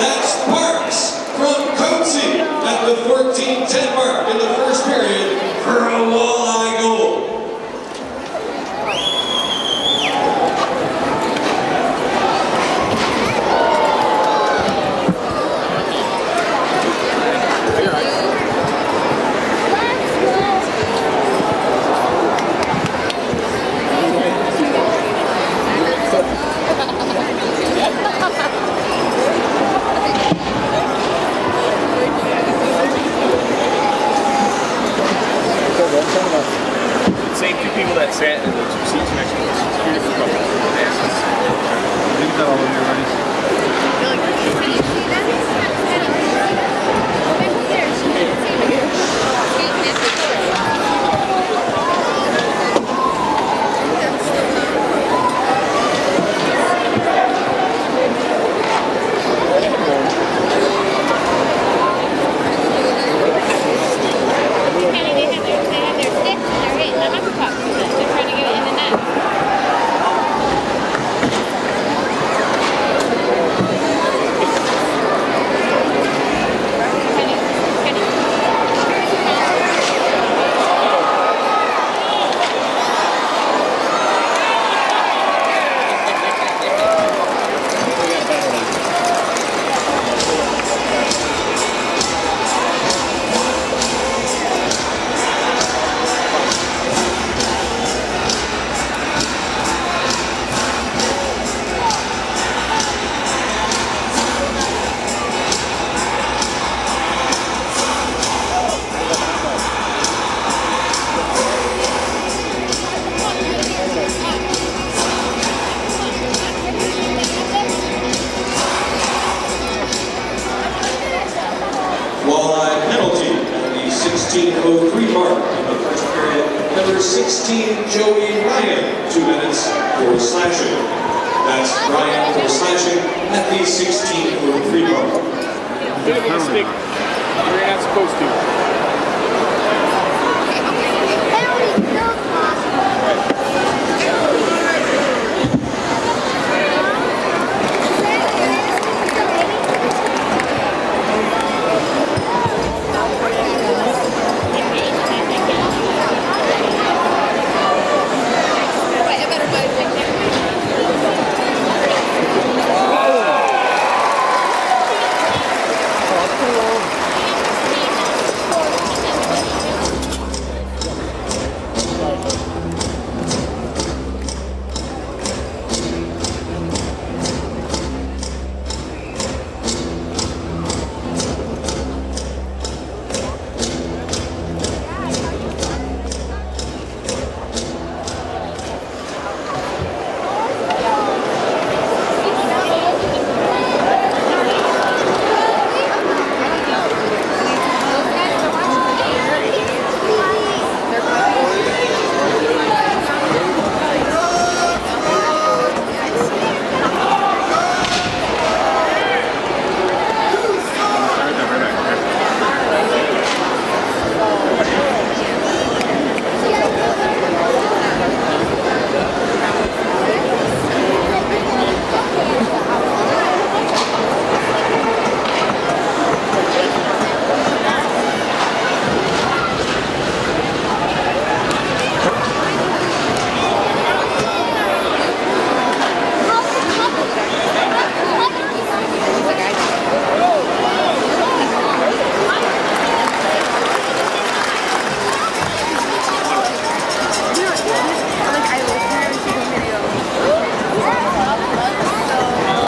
That's Parks from Coatsy at the 14-10 Same two people that sat in the two seats next to us. Leave that all in there. Number 16, Joey Ryan, two minutes for slashing. That's Ryan for slashing at the 16.03 mark. Bit of a mistake. You're not supposed to.